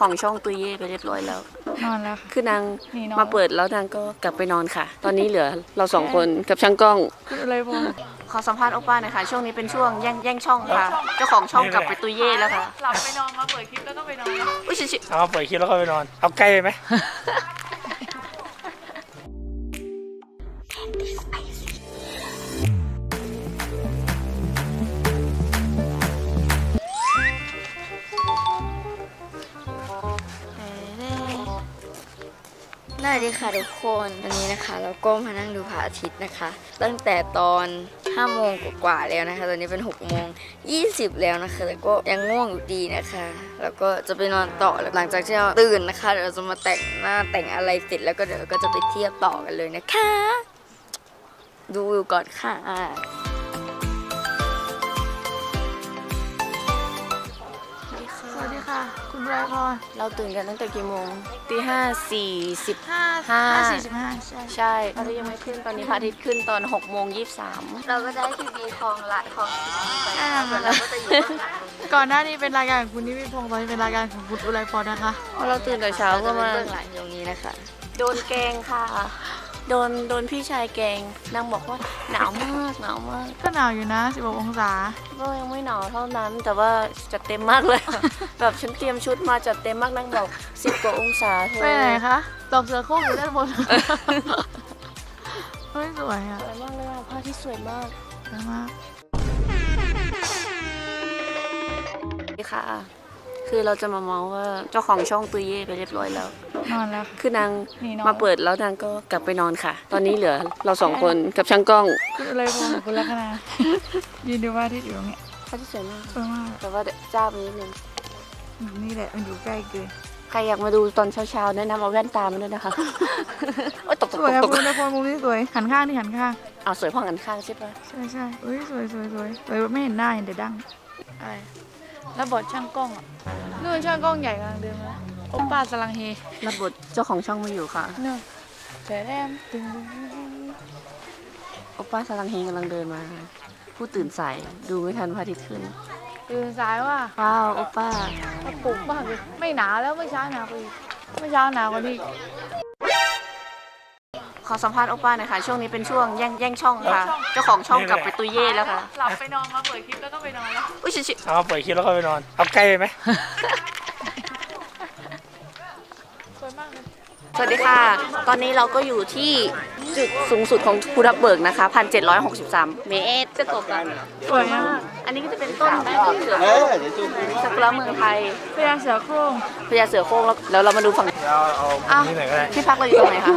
ของช่องตุยเย่ไปเรียบร้อยแล้ว นอนแล้วค่ะ คือนางนี่นอน มาเปิดแล้วนางก็กลับไปนอนค่ะ ตอนนี้เหลือเราสองคนกับช่างกล้อง พูดอะไรพงขอสัมภาษณ์โอป้าหน่อยค่ะช่วงนี้เป็นช่วงแย่งแย่งช่องค่ะ เจ้าของช่องกลับไปตุยเย่แล้วค่ะหลับไปนอนมาเปิดคลิปแล้วก็ไปนอนแล้วอุ้ยชิชิเอาเปิดคลิปแล้วก็ไปนอน เอาใกล้ไปไหม สวัสดีค่ะทุกคนวันนี้นะคะ เราก็มานั่งดูพระอาทิตย์นะคะ ตั้งแต่ตอน5โมงกว่าๆแล้วนะคะ ตอนนี้เป็น6โมง20 แล้วนะคะแต่ก็ยังง่วงอยู่ดีนะคะ แล้วก็จะไปนอนต่อหลังจากที่เราตื่นนะคะเดี๋ยวเราจะมาแต่งหน้าแต่งอะไรเสร็จแล้วก็เดี๋ยวเราก็จะไปเที่ยวต่อกันเลยนะคะ ดูวิวก่อนค่ะ ค่ะคุณไรพรเราตื่นกันตั้งแต่กี่โมงตีห้าสี่สิบห้าห้าห้าสี่สิบห้าใช่ใช่พระอาทิตย์ยังไม่ขึ้นตอนนี้พระอาทิตย์ขึ้นตอนหกโมงยี่สิบสามเราก็ได้ทีวีคลองละคลองสิบไปใช่นะคะค่ะเราก็จะอยู่ข้างหลังตรงนี้ก่อนหน้านี้เป็นรายการของคุณนิวิพงศ์ตอนนี้เป็นรายการของคุณอุไรพรนะคะพอเราตื่นแต่เช้าก็มาเบื้องหลังตรงนี้นะคะโดนแกงค่ะ โดนโดนพี่ชายแกงนางบอกว่าหนาวมากหนาวมากก็หนาวอยู่นะ16องศา ก็ยังไม่หนาวเท่านั้นแต่ว่าจัดเต็มมากเลย แบบฉันเตรียมชุดมาจัดเต็มมากนางบอกสิบกว่าองศาเธอไปไหนคะดอกเสือโคร่งอยู่ด้านบนเฮ้ยสวยอะสวยมากเลยอะพระอาที่สวยมากสวยมากค่ะ คือเราจะมาเมาส์ว่าเจ้าของช่องตุยเย่ไปเรียบร้อยแล้ว นอนแล้ว คือนางนี่นอนมาเปิดแล้วนางก็กลับไปนอนค่ะ ตอนนี้เหลือเราสองคนกับช่างกล้องคุณอุไรพงศ์กับคุณลัคนายืนดูว่าที่อยู่ตรงเนี้ยพระที่สวยมากสวยมาก แต่ว่าเดี๋ยวจ้าไปนิดนึงนี่แหละมันอยู่ใกล้เกินใครอยากมาดูตอนเช้าๆแนะนำเอาแว่นตามาด้วยนะคะโอ๊ยตกตสกวยตอะกตกคุณอุไรพงศ์มุมนี้สวยหันข้างที่หันข้างเอาสวยพอกันข้างใช่ปะใช่ใช่เฮ้ยสวยสวยสวยสวยแบบไม่เห็นหน้าเห็นแต่ดั้งอะไรแล้วบทช่างกล้องอะนู่นช่างกล้องใหญ่กำลังเดินมา โอป้าสลังเฮรับบทเจ้าของช่องมาอยู่ค่ะนู่นแต่แรมตึงโอป้าสลังเฮงกำลังเดินมาผู้ตื่นสายดูไม่ทันพระอาทิตย์ขึ้น ตื่นสายว่าว้าวโอป้าปลุกมากเลยไม่หนาวแล้วเมื่อเช้าหนาวกว่าอีกเมื่อเช้าหนาวกว่านี้ขอสัมภาษณ์โอป้าหน่อยค่ะ ช่วงนี้เป็นช่วงแย่งแย่งช่องค่ะ เจ้าของช่องกลับไปตุยเย่แล้วค่ะ หลับไปนอนมาเปิดคลิปแล้วก็ไปนอนแล้ว อุ้ยชิชิเอาเปิดคลิปแล้วก็ไปนอนเอาใกล้ไปไหม สวยมากเลย ส วัสดีค่ะ ตอนนี้เราก็อยู่ที่จุดสูงสุดของภูทับเบิกนะคะ 1,763 เมตรจะตกกันสวยมาก อันนี้ก็จะเป็นต้นเสือโคร่งซากุระเมืองไทยพญาเสือโคร่งพญาเสือโคร่งแล้วแล้วเรามาดูฝั่งเดี๋ยวเอาเอานี่หน่อยก็ได้ที่พักเราอยู่ตรงไหนคะ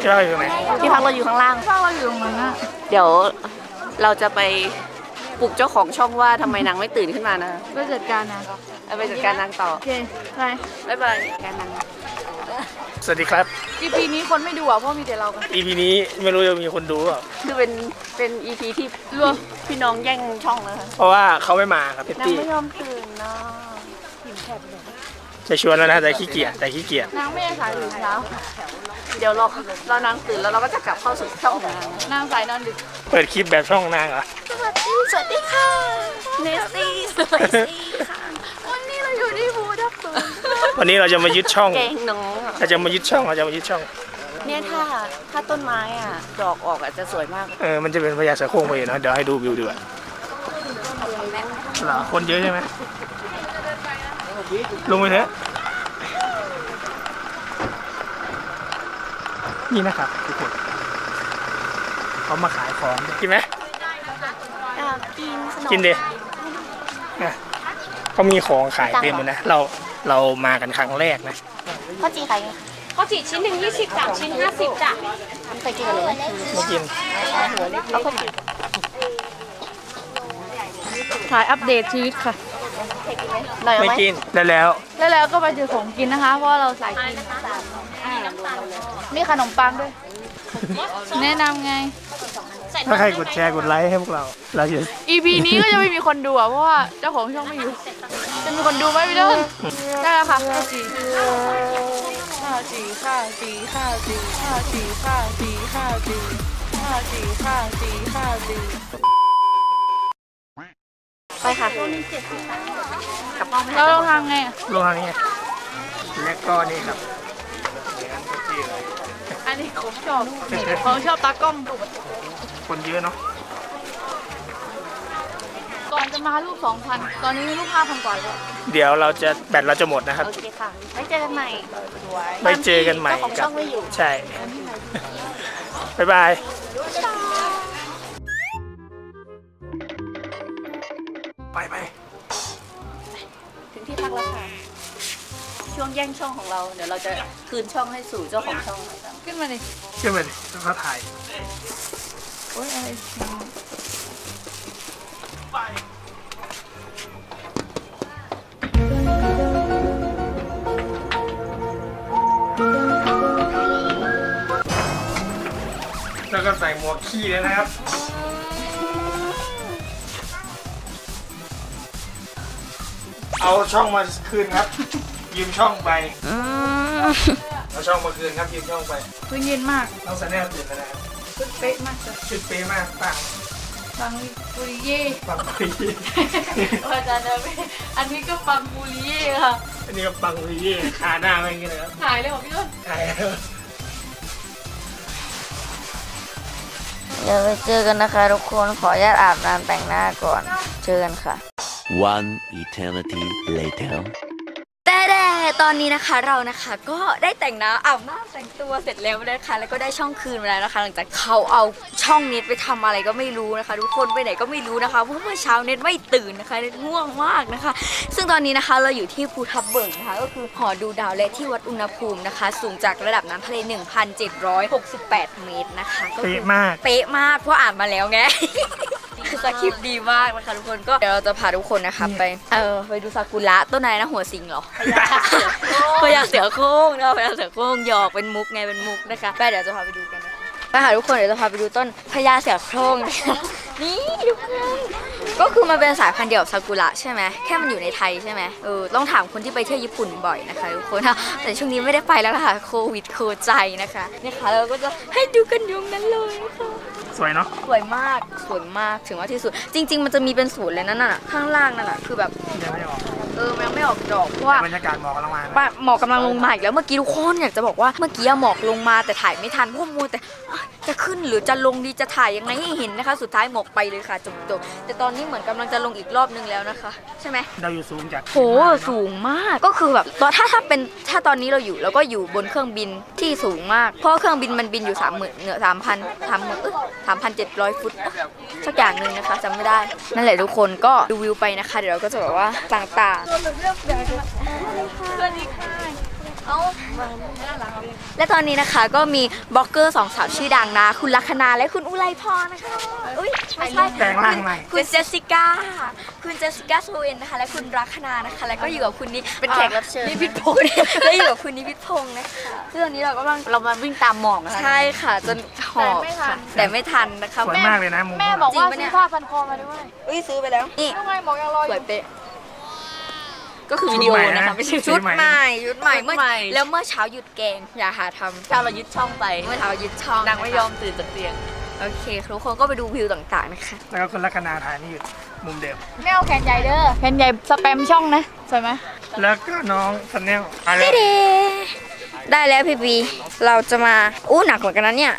ที่เราอยู่ตรงไหนที่พักเราอยู่ข้างล่างถ้าเราอยู่ตรงนั้นอะเดี๋ยวเราจะไปปลุกเจ้าของช่องว่าทำไมนางไม่ตื่นขึ้นมานะก็จัดการนะเอาไปจัดการนางต่อโอเคไปบ๊ายบายการนาง สวัสดีครับ EP นี้คนไม่ดูอะเพราะมีแต่เรากัน EP นี้ไม่รู้จะมีคนดูเปล่าคือเป็นเป็นอีพีที่รวมพี่น้องแย่งช่องนะคะเพราะว่าเขาไม่มาครับเพตนางตี้ไม่ยอมตื่นเนาะจะชวนแล้วนะแต่ขี้เกียจแต่ขี้เกียจนางไม่ได้สายตื่นเช้าเดี๋ยวเราเรานางตื่นแล้วเราก็จะกลับเข้าสู่ช่องของนางนางสายนอนดึกเปิดคลิปแบบช่องนางเหรอสวัสดีสวัสดีค่ะเนสตี้สวัสดีค่ะ วันนี้เราจะมายึดช่องเก่งน้องอะเราจะมายึดช่องเราจะมายึดช่อง เนี่ยถ้าถ้าต้นไม้อะดอกออกอาจจะสวยมาก เออ มันจะเป็นพญาเสือโคร่งไปอยู่นะเดี๋ยวให้ดูวิวดีกว่าเหรอคนเยอะใช่ไหมลงไปเถอะนี่นะครับทุกคนเขามาขายของกินไหมอยากกินขนมกินดิอะเขามีของขายเต็มเลยนะ เรา เรามากันครั้งแรกนะข้าวจีไข่ข้าวจีชิ้นหนึ่งยี่สิบสามชิ้นห้าสิบจ้ะไปกินกันเลยไหมไม่กินเอาข้าวจีถ่ายอัปเดตชีวิตค่ะหน่อยเอาไม่ไหมกินแล้วแล้วแล้วแล้วก็ไปเจอของกินนะคะ เพราะว่าเราใส่กินมีขนมปังด้วย แนะนำไง ถ้าใครกดแชร์กดไลค์ให้พวกเราเราจะ EP นี้ก็จะไม่มีคนดูอะเพราะว่าเจ้าของช่องไม่อยู่ จะมีคนดูไหมพี่เดินได้แล้วค่ะข้าวจีข้าวจีข้าวจีข้าวจีข้าวจีข้าวจีข้าวจีข้าวจีข้าวจีข้าวจีไปค่ะกับห้องไหมเราลงทำไงลงทางไงและก็นี่ครับอันนี้ผมชอบผมชอบตากล้องคนเยอะเนาะ นจะมารูป2,000ตอนนี้รูป5,000กว่าแล้วเดี๋ยวเราจะแบตเราจะหมดนะครับ โอเคค่ะไว้เจอกันใหม่ไปเจอกันใหม่เจ้าของกัช่องไม่อยู่ใช่ บ๊ายบายไปไปถึงที่พักแล้วค่ะ ช่วงแย่งช่องของเรา เดี๋ยวเราจะคืนช่องให้สู่เจ้าของช่องนะคะขึ้นมาดิเชื่อมันแล้วก็ถ่ายโอ๊ยอะไรแล้ ก็ใส่หมวกขี้เลยนะครับ เอาช่องมาคืนครับ ยืมช่องไป เอาช่องมาคืนครับยืมช่องไปพื้นเย็นมากน้องแซนแนลตื่นแล้วนะครับชุดเป๊ะมากจ้ะชุดเป๊ะมากปังฟังบุริเย่ปังปุริเย่อาจารย์นะพี่อันนี้ก็ฟังบุริเย่ค่ะ อันนี้ก็ปังปุริเย่ขาหน้าไม่อย่างเงี้ยนะครับถ่ายเลยเหรอพี่ต้นถ่ายแล้ว เดี๋ยวไปเจอกันนะคะทุกคนขออนุญาตอาบน้ำแต่งหน้าก่อน เจอกันค่ะ One eternity later. แต่แต่ตอนนี้นะคะเรานะคะก็ได้แต่งหน้าอาบน้ำแต่งตัวเสร็จแล้วนะคะ แล้วก็ได้ช่องคืนมาแล้วนะคะ หลังจากเขาเอาช่องเน็ตไปทำอะไรก็ไม่รู้นะคะ ทุกคนไปไหนก็ไม่รู้นะคะเพราะเมื่อเช้าเน็ตไม่ตื่นนะคะเน็ตง่วงมากนะคะ ซึ่งตอนนี้นะคะเราอยู่ที่ภูทับเบิกนะคะ ก็คือหอดูดาวและที่วัดอุณหภูมินะคะ สูงจากระดับน้ำทะเล 1,768 เมตรนะคะก็คือเป๊ะมากเป๊ะมากเพราะอ่านมาแล้วไง คือสคริปต์ดีมากนะคะทุกคนก็เดี๋ยวเราจะพาทุกคนนะคะไปเออไปดูซากุระต้นไหนนะหัวสิงเหรอพญาเสือโคร่งนะพญาเสือโคร่งหยอกเป็นมุกไงเป็นมุกนะคะไปเดี๋ยวจะพาไปดูกันนะคะไปหาทุกคนเดี๋ยวจะพาไปดูต้นพญาเสือโคร่งนะคะนี่ทุกคนก็คือมันเป็นสายพันธุ์เดียวกับซากุระใช่ไหมแค่มันอยู่ในไทยใช่ไหมเออต้องถามคนที่ไปเที่ยวญี่ปุ่นบ่อยนะคะทุกคนแต่ช่วงนี้ไม่ได้ไปแล้วนะคะโควิดโคใจนะคะนี่ค่ะเราก็จะให้ดูกันอยตรงนั้นเลยนะคะ สวยเนาะสวยมากสวยมากถึงว่าที่สุด จริง ๆ มันจะมีเป็นศูนย์เลยนั่นน่ะข้างล่างนั่นน่ะคือแบบยังไม่ออกเออมันยังไม่ออกดอกเพราะว่าบรรยากาศหมอกกำลังมานะปะหมอกกำลังลงมาอีกแล้วเมื่อกี้ทุกคนอยากจะบอกว่าเมื่อกี้อะหมอกลงมาแต่ถ่ายไม่ทันเพราะมัวแต่อะ จะขึ้นหรือจะลงดีจะถ่ายยังไงให้เห็นนะคะ สุดท้ายหมอกไปเลยค่ะจบจบแต่ตอนนี้เหมือนกำลังจะลงอีกรอบนึงแล้วนะคะ ใช่ไหมเราอยู่สูงจากโหสูงมากก็คือแบบตอนถ้าถ้าเป็นถ้าตอนนี้เราอยู่เราก็อยู่บนเครื่องบินที่สูงมาก เพราะเครื่องบินมันบินอยู่สามหมื่นเหนือสามพันสามหมื่นสามพันเจ็ดร้อยฟุตสักอย่างหนึ่งนะคะจำไม่ได้ นั่นแหละทุกคนก็ดูวิวไปนะคะ เดี๋ยวเราก็จะแบบว่าต่างๆ และตอนนี้นะคะก็มีบล็อกเกอร์สองสาวชื่อดังนะ คุณลัคนาและคุณอุไรพรนะคะอุ้ยไม่ใช่แปลงร่างใหม่ คุณเจสสิก้าคุณเจสสิก้าโซเอนนะคะและคุณรักคณานะคะ แล้วก็อยู่กับคุณนี่เป็นแขกรับเชิญนิพิษพงศ์และอยู่กับคุณนิพิษพงศ์นะคะซึ่งตอนนี้เรากำลังเรามาวิ่งตามหมอกนะคะใช่ค่ะจนหอบค่ะแต่ไม่ทันนะคะสวยมากเลยนะมุมแม่บอกว่าซื้อผ้าพันคอมาด้วยอุ้ยซื้อไปแล้วนี่ทำไมหมอกยังรออสวยยู่เป๊ะ ก็คือวิดีโอนะคะไม่ใช่ชุดใหม่ชุดใหม่ชุดเมื่อใหม่แล้วเมื่อเช้าหยุดแกงอย่าหาทำเช้าเรายึดช่องไปเมื่อเช้าหยุดช่องนางไม่ยอมตื่นจากเตียงโอเคทุกคนก็ไปดูวิวต่างๆนะคะ แล้วก็คุณลัคนาถ่ายนี่อยู่มุมเดิมไม่เอาแขนใหญ่เด้อแขนใหญ่สแปมช่องนะสวยไหมแล้วก็น้องซันแนลอะไรเด้ได้แล้วพี่บีเราจะมาอู้หนักเหมือนกันนะเนี่ย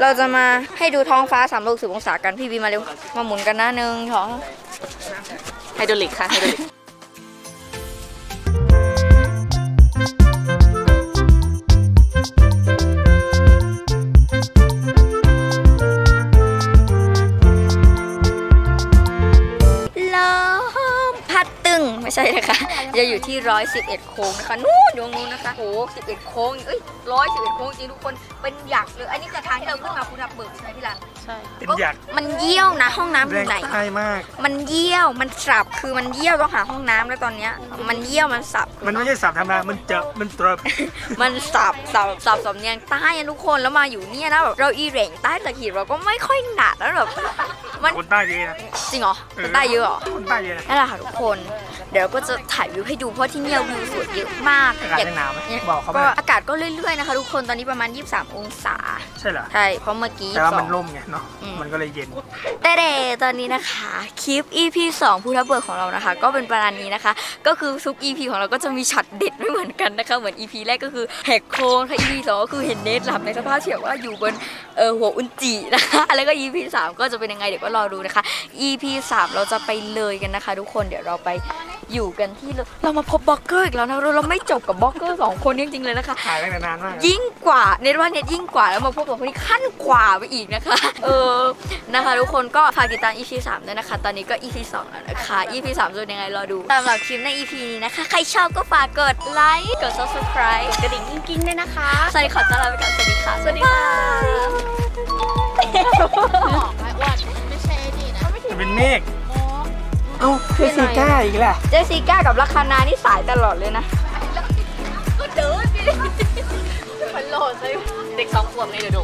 เราจะมาให้ดูท้องฟ้า3ามโลกสิบองศากันพี่บีมาเร็วมาหมุนกันนะหนึ่งสองไฮโดรลิกค่ะไฮโดรลิก ช่นะคะจะอยู่ที่ 111 โค้งนะคะนู่นอยู่ตรงนู้นนะคะโอ้11 โค้งเอ้ย111 โค้งจริงทุกคนเป็นหยักเลยอันนี้คือทางที่เราขึ้นมาภูทับเบิกใช่ไหมพี่ลันใช่เป็นอยากมันเยี่ยวนะห้องน้ำอแรงยู่ไหนใต้มาก มันเยี่ยวมันสับคือมันเยี่ยวต้องหาห้องน้ำแล้วตอนเนี้ยมันเยี่ยวมันสับมันไม่ใช่สับธรรมดามันเจามันตรบมันสับสับสับสำเนียงใต้อะทุกคนแล้วมาอยู่เนี่ยนะแบบเราอีเหร่งใต้ตะขีดเราก็ไม่ค่อยหนักแล้วแบบมันคนใต้เยอะนะจริงเหรอคนใต้เยอะเหรอคนใต้เยอะนะนั่นแหละค่ะทุกคน เดี๋ยวเราก็จะถ่ายวิวให้ดูเพราะที่เนี่ยวิวสวยเยอะมากอากาศยังหนาวไหมเนี่ยบอกเขาไหมก็อากาศก็เรื่อยๆนะคะทุกคนตอนนี้ประมาณ 23 องศา ใช่เหรอใช่เพราะเมื่อกี้แต่ว่ามัน22ร่มไงเนาะอืมมันก็เลยเย็นแต่เดตอนนี้นะคะ คลิป EP 2ผู้ทับเบิกของเรานะคะ ก็เป็นประมาณนี้นะคะ ก็คือทุก EP ของเราก็จะมีช็อตเด็ดไม่เหมือนกันนะคะ เหมือน EP แรกก็คือแหกโค้งค่ะ EP 2ก็คือเห็นเนทหลับในสภาพที่แบบว่าอยู่บนเออหัวอุนจินะคะ แล้วก็ EP 3 ก็จะเป็นยังไงเดี๋ยวก็รอดูนะคะ EP 3 เราจะไปเลยกันนะคะ ทุกคนเดี๋ยวเราไป อยู่กันที่เลยเรามาพบบล็อกเกอร์อีกแล้วนะเราเราไม่จบกับบล็อกเกอร์สองคนนี้จริงๆเลยนะคะถ่ายตั้งแต่นานมากยิ่งกว่าเน็ตว่าเน็ตยิ่งกว่าแล้วมาพบกับคนที่ขั้นกว่าไปอีกนะคะ เออนะคะทุกคนก็ฝากติดตาม EP 3ด้วยนะคะ ตอนนี้ก็ EP 2แล้วนะคะ EP 3จะเป็นยังไงรอดูสำหรับคลิปใน EP นี้นะคะ ใครชอบก็ฝากกดไลค์กด subscribe กระดิ่งกิ้งๆด้วยนะคะสวัสดีขอต้อนรับไปกับสวัสดีค่ะสวัสดีค่ะจะเป็นเมฆ เอ้าเพื่อซีก้าอีกแหละเจสสิก้ากับลัคนานี่สายตลอดเลยนะเด็กสองขวบในเดี๋ยวดู